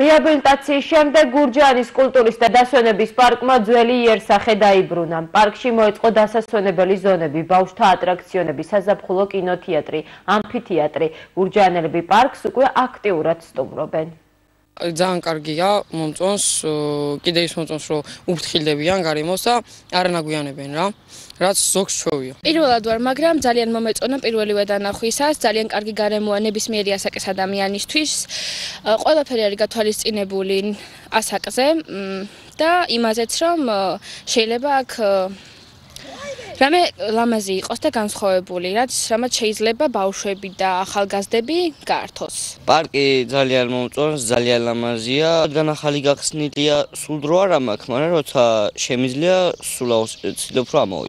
რეაბილიტაციის შემდეგ გურჯაანის კულტურის და დასვენების პარკმა ძველი იერსახე დაიბრუნა. პარკში მოეწყო დასასვენებელი ზონები, ბავშვთა ატრაქციონები, საზაფხულო კინოთეატრი, ამფითეატრი. გურჯაანელები პარკს უკვე აქტიურად სტუმრობენ. ძალიან კარგია მომწონს კიდე ის მომწონს რომ უფრთხილდებიან გარემოს და არანაგვიანებენ რა რაც ზოგს შოვია. პირველად ვარ მაგრამ ძალიან მომეწონა პირველივე დანახვისას ძალიან კარგი გარემოა ნებისმიერი ასაკის ადამიანისთვის. ყველაფერი არის გათვალისწინებული ასაკზე და იმაზეც რომ შეიძლება აქ რამე ლამაზი იყოს და განსხვავებული, რაც რამაც შეიძლება ბავშვები და ახალგაზრდები გაართოს. პარკი ძალიან მომწონს, ძალიან ლამაზია, რადგან ახალი გახსნილია, სულ დრო არ მაქვს, მაგრამ როცა შემიძლია, სულ აუცილებლად ამოვიდე.